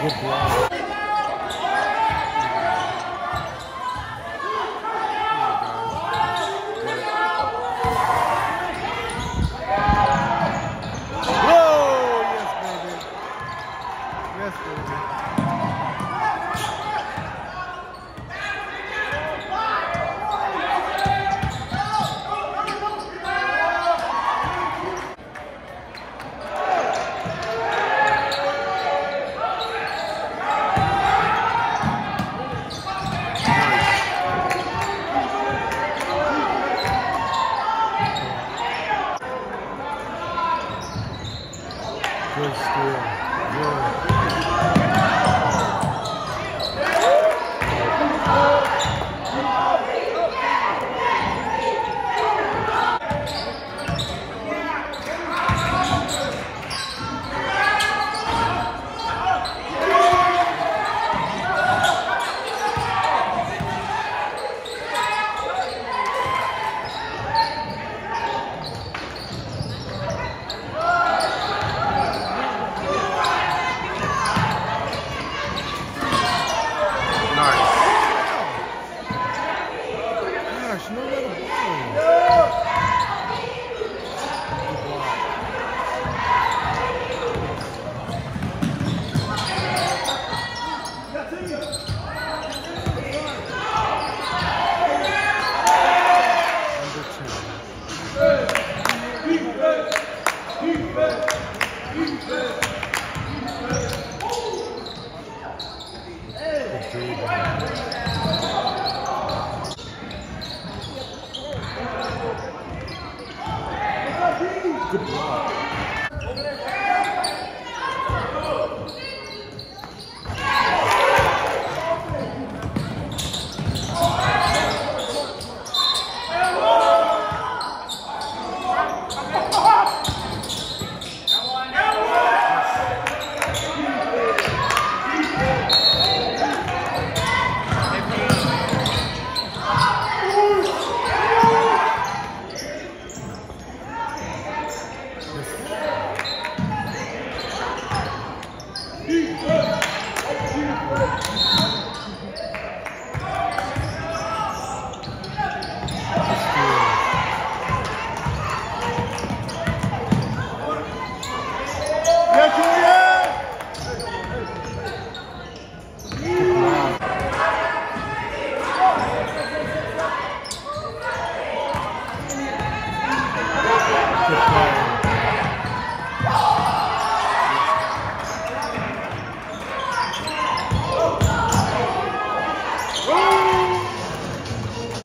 Good block. Yes, baby. Yes, baby. Good steal. Good. Gosh,